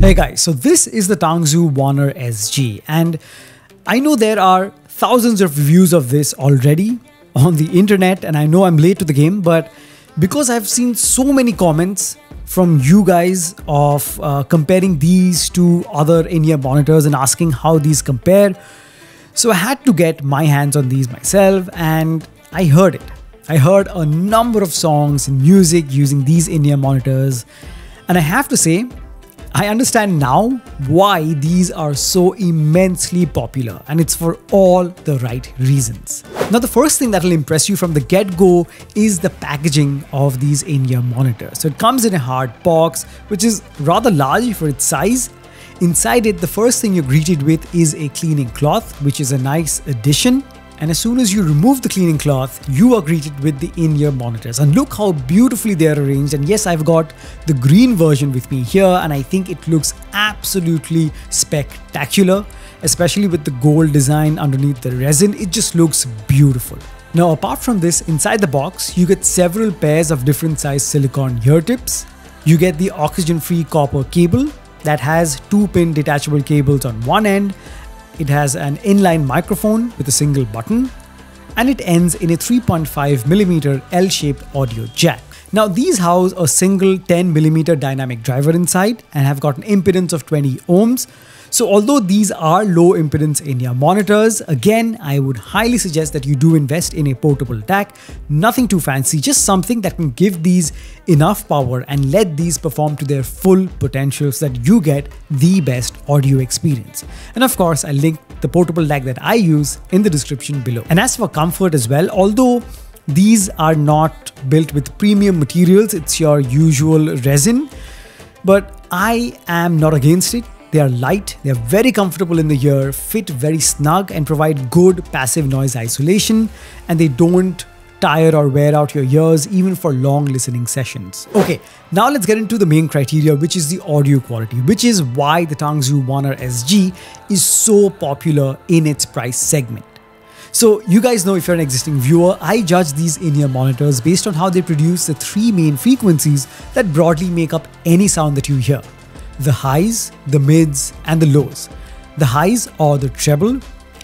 Hey guys, so this is the Tangzu Wan'er SG and I know there are thousands of reviews of this already on the internet and I know I'm late to the game but because I've seen so many comments from you guys of uh, comparing these to other in-ear monitors and asking how these compare so I had to get my hands on these myself and I heard it. I heard a number of songs and music using these in-ear monitors and I have to say I understand now why these are so immensely popular and it's for all the right reasons. Now the first thing that will impress you from the get-go is the packaging of these in-ear monitors. So it comes in a hard box which is rather large for its size. Inside it, the first thing you're greeted with is a cleaning cloth which is a nice addition and as soon as you remove the cleaning cloth, you are greeted with the in-ear monitors. And look how beautifully they are arranged. And yes, I've got the green version with me here, and I think it looks absolutely spectacular, especially with the gold design underneath the resin. It just looks beautiful. Now, apart from this, inside the box, you get several pairs of different size silicone ear tips. You get the oxygen-free copper cable that has two pin detachable cables on one end it has an inline microphone with a single button, and it ends in a 3.5mm L-shaped audio jack. Now these house a single 10mm dynamic driver inside and have got an impedance of 20 ohms so although these are low impedance in-ear monitors, again, I would highly suggest that you do invest in a portable DAC. Nothing too fancy, just something that can give these enough power and let these perform to their full potential so that you get the best audio experience. And of course, I'll link the portable DAC that I use in the description below. And as for comfort as well, although these are not built with premium materials, it's your usual resin, but I am not against it they are light, they are very comfortable in the ear, fit very snug and provide good passive noise isolation and they don't tire or wear out your ears even for long listening sessions. Okay, now let's get into the main criteria which is the audio quality, which is why the Tangzu Wan'er SG is so popular in its price segment. So you guys know if you're an existing viewer, I judge these in-ear monitors based on how they produce the three main frequencies that broadly make up any sound that you hear the highs, the mids, and the lows. The highs are the treble,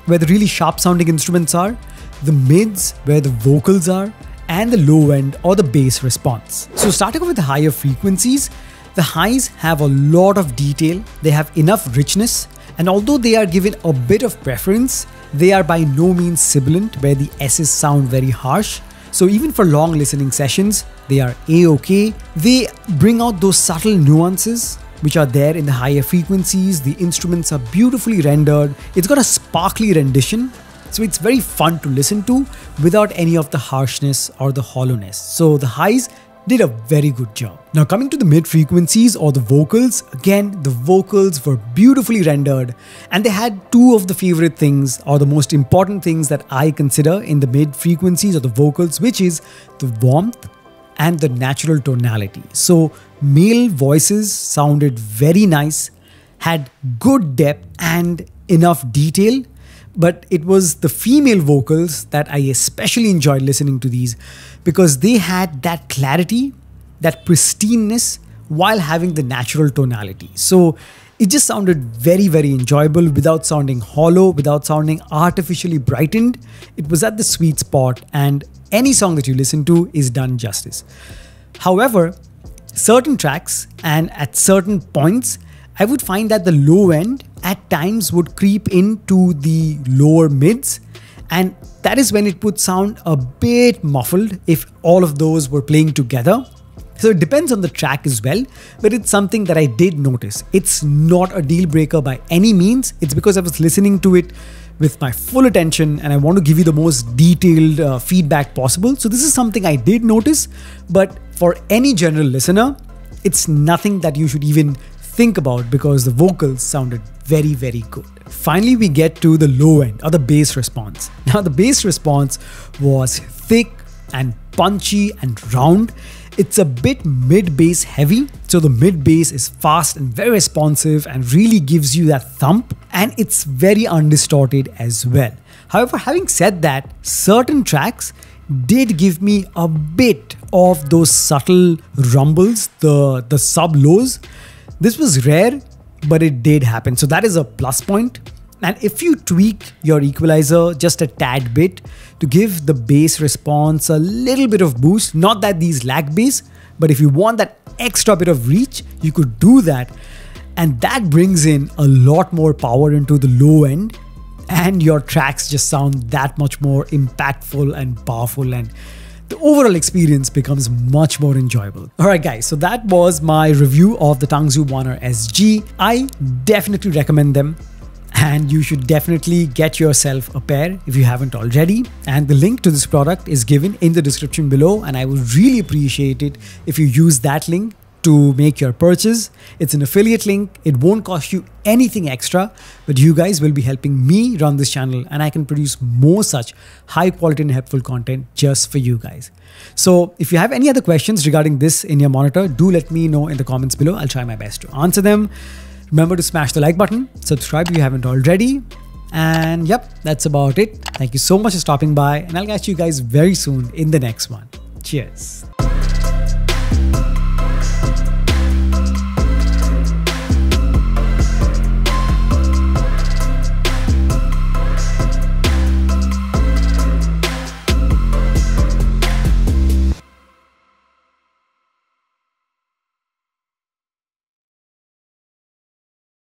where the really sharp sounding instruments are, the mids, where the vocals are, and the low end or the bass response. So, starting with the higher frequencies, the highs have a lot of detail, they have enough richness, and although they are given a bit of preference, they are by no means sibilant, where the S's sound very harsh. So, even for long listening sessions, they are a okay. They bring out those subtle nuances which are there in the higher frequencies. The instruments are beautifully rendered. It's got a sparkly rendition. So it's very fun to listen to without any of the harshness or the hollowness. So the highs did a very good job. Now coming to the mid frequencies or the vocals, again the vocals were beautifully rendered and they had two of the favorite things or the most important things that I consider in the mid frequencies or the vocals which is the warmth and the natural tonality. So male voices sounded very nice, had good depth and enough detail, but it was the female vocals that I especially enjoyed listening to these because they had that clarity, that pristineness while having the natural tonality. So it just sounded very, very enjoyable without sounding hollow, without sounding artificially brightened. It was at the sweet spot, and any song that you listen to is done justice. However, certain tracks and at certain points, I would find that the low end at times would creep into the lower mids, and that is when it would sound a bit muffled if all of those were playing together. So it depends on the track as well, but it's something that I did notice. It's not a deal breaker by any means. It's because I was listening to it with my full attention and I want to give you the most detailed uh, feedback possible. So this is something I did notice, but for any general listener, it's nothing that you should even think about because the vocals sounded very, very good. Finally, we get to the low end or the bass response. Now, the bass response was thick and punchy and round. It's a bit mid bass heavy, so the mid bass is fast and very responsive and really gives you that thump, and it's very undistorted as well. However, having said that, certain tracks did give me a bit of those subtle rumbles, the, the sub lows. This was rare but it did happen. So that is a plus point. And if you tweak your equalizer just a tad bit to give the bass response a little bit of boost, not that these lag bass, but if you want that extra bit of reach, you could do that. And that brings in a lot more power into the low end and your tracks just sound that much more impactful and powerful and the overall experience becomes much more enjoyable. Alright guys, so that was my review of the Tangzu Wan'er SG. I definitely recommend them and you should definitely get yourself a pair if you haven't already. And the link to this product is given in the description below and I would really appreciate it if you use that link to make your purchase. It's an affiliate link. It won't cost you anything extra, but you guys will be helping me run this channel and I can produce more such high quality and helpful content just for you guys. So if you have any other questions regarding this in-ear monitor, do let me know in the comments below. I'll try my best to answer them. Remember to smash the like button, subscribe if you haven't already. And yep, that's about it. Thank you so much for stopping by and I'll catch you guys very soon in the next one. Cheers.